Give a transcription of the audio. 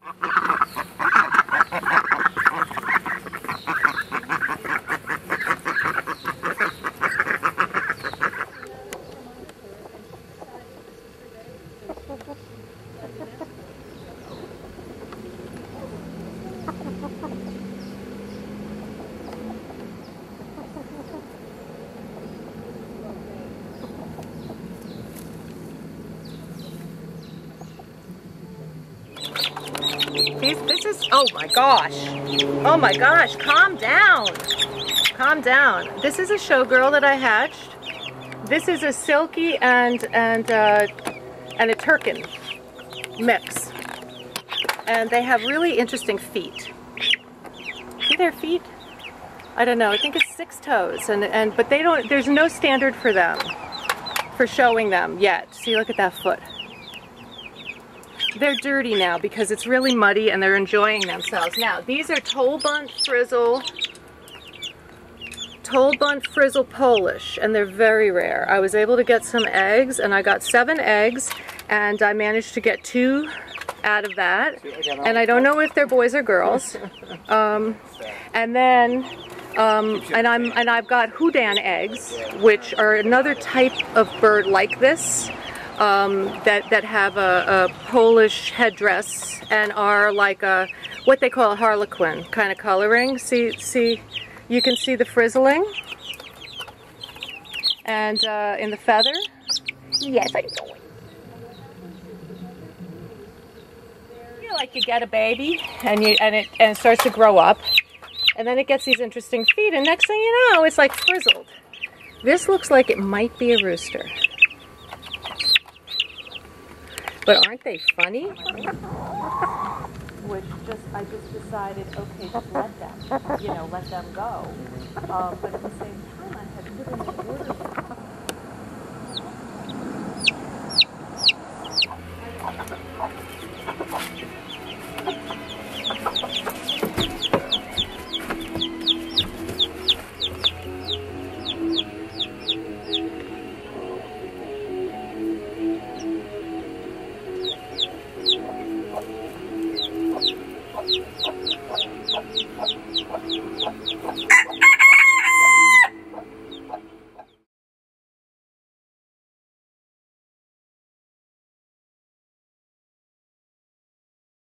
すいません。These, this is, oh my gosh. Oh my gosh, calm down. Calm down. This is a showgirl that I hatched. This is a Silkie and, and, uh, and a Turken mix. And they have really interesting feet. See their feet? I don't know, I think it's six toes. And, and, but they don't, there's no standard for them, for showing them yet. See, look at that foot. They're dirty now because it's really muddy and they're enjoying themselves. Now, these are Tolbunt Frizzle, Tolbunt Frizzle Polish, and they're very rare. I was able to get some eggs, and I got seven eggs, and I managed to get two out of that. And I don't know if they're boys or girls. Um, and then, um, and I'm and I've got Houdan eggs, which are another type of bird like this um, that, that have a, a, Polish headdress and are like a, what they call a harlequin kind of coloring. See, see, you can see the frizzling. And uh, in the feather. Yes, I know You like you get a baby and you and it and it starts to grow up and then it gets these interesting feet and next thing you know it's like frizzled. This looks like it might be a rooster. But aren't they funny? Which just, I just decided, okay, just let them, you know, let them go. Um, but at the same time, I had put